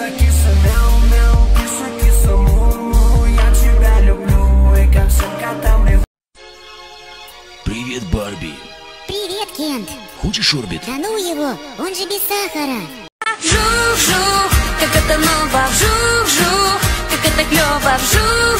Киса, киса, мяу, мяу, киса, киса, му, му, я тебя люблю, и как всем котам рев... Привет, Барби. Привет, Кент. Хочешь орбит? Да ну его, он же без сахара. Жух-жух, как это ново, жух-жух, как это клево, жух